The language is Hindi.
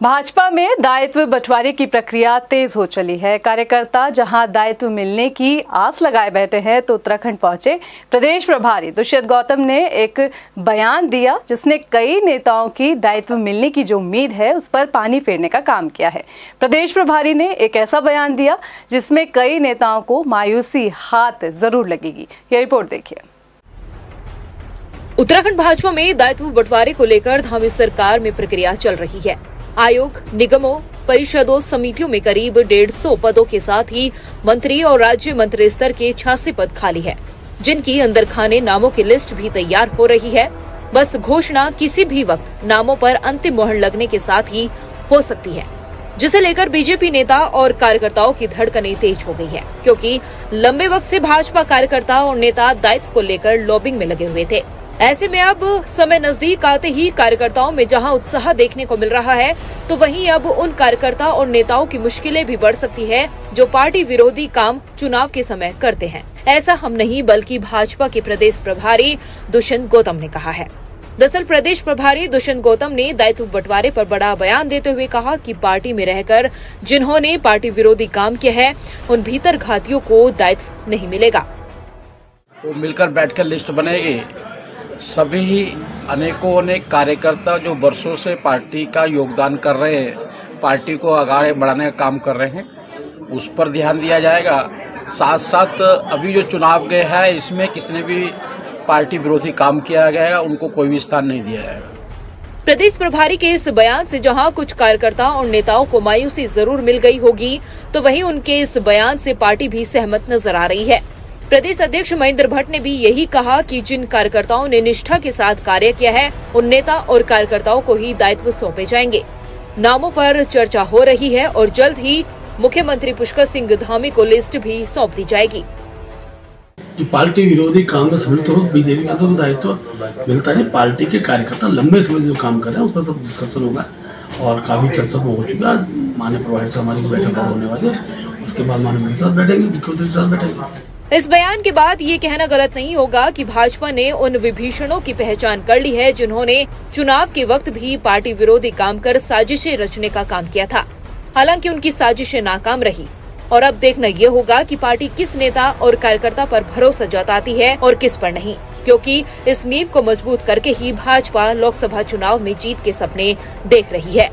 भाजपा में दायित्व बंटवारे की प्रक्रिया तेज हो चली है। कार्यकर्ता जहाँ दायित्व मिलने की आस लगाए बैठे हैं तो उत्तराखंड पहुँचे प्रदेश प्रभारी दुष्यंत गौतम ने एक बयान दिया, जिसने कई नेताओं की दायित्व मिलने की जो उम्मीद है, उस पर पानी फेरने का काम किया है। प्रदेश प्रभारी ने एक ऐसा बयान दिया, जिसमें कई नेताओं को मायूसी हाथ ज़रूर लगेगी। ये रिपोर्ट देखिए। उत्तराखंड भाजपा में दायित्व बंटवारे को लेकर धामी सरकार में प्रक्रिया चल रही है। आयोग, निगमों, परिषदों समितियों में करीब डेढ़ सौ पदों के साथ ही मंत्री और राज्य मंत्री स्तर के छियासी पद खाली है, जिनकी अंदर खाने नामों की लिस्ट भी तैयार हो रही है। बस घोषणा किसी भी वक्त नामों पर अंतिम मोहर लगने के साथ ही हो सकती है, जिसे लेकर बीजेपी नेता और कार्यकर्ताओं की धड़कनें तेज हो गई है, क्योंकि लंबे वक्त से भाजपा कार्यकर्ता और नेता दायित्व को लेकर लॉबिंग में लगे हुए थे। ऐसे में अब समय नज़दीक आते ही कार्यकर्ताओं में जहाँ उत्साह देखने को मिल रहा है तो वहीं अब उन कार्यकर्ता और नेताओं की मुश्किलें भी बढ़ सकती है, जो पार्टी विरोधी काम चुनाव के समय करते हैं। ऐसा हम नहीं, बल्कि भाजपा के प्रदेश प्रभारी दुष्यंत गौतम ने कहा है। दरअसल प्रदेश प्रभारी दुष्यंत गौतम ने दायित्व बंटवारे पर बड़ा बयान देते हुए कहा कि पार्टी में रहकर जिन्होंने पार्टी विरोधी काम किया है, उन भीतर घातियों को दायित्व नहीं मिलेगा। तो मिलकर बैठकर लिस्ट बनेगी। सभी अनेकों अनेक कार्यकर्ता जो वर्षों से पार्टी का योगदान कर रहे हैं, पार्टी को आगे बढ़ाने का काम कर रहे हैं, उस पर ध्यान दिया जाएगा। साथ साथ अभी जो चुनाव गए हैं, इसमें किसने भी पार्टी विरोधी काम किया गया है उनको कोई भी स्थान नहीं दिया जाएगा। प्रदेश प्रभारी के इस बयान से जहाँ कुछ कार्यकर्ता और नेताओं को मायूसी ज़रूर मिल गई होगी तो वहीं उनके इस बयान से पार्टी भी सहमत नज़र आ रही है। प्रदेश अध्यक्ष महेंद्र भट्ट ने भी यही कहा कि जिन कार्यकर्ताओं ने निष्ठा के साथ कार्य किया है, उन नेता और कार्यकर्ताओं को ही दायित्व सौंपे जाएँगे। नामों पर चर्चा हो रही है और जल्द ही मुख्यमंत्री पुष्कर सिंह धामी को लिस्ट भी सौंप दी जाएगी। पार्टी विरोधी कांग्रेस में तो बीजेपी का तो दायित्व तो मिलता है पार्टी के कार्यकर्ता लंबे समय जो काम कर रहे हैं उसका सब डिस्कशन होगा और काफ़ी चर्चा हो चुका मान्य प्रभारी से हमारी बैठक होने वाली है। उसके बाद माननीय मंत्री साथ बैठेंगे, मुख्यमंत्री साथ बैठेंगे। इस बयान के बाद ये कहना गलत नहीं होगा कि भाजपा ने उन विभीषणों की पहचान कर ली है जिन्होंने चुनाव के वक्त भी पार्टी विरोधी काम कर साजिशें रचने का काम किया था। हालाँकि उनकी साजिशें नाकाम रही। और अब देखना ये होगा कि पार्टी किस नेता और कार्यकर्ता पर भरोसा जताती है और किस पर नहीं, क्योंकि इस नींव को मज़बूत करके ही भाजपा लोकसभा चुनाव में जीत के सपने देख रही है।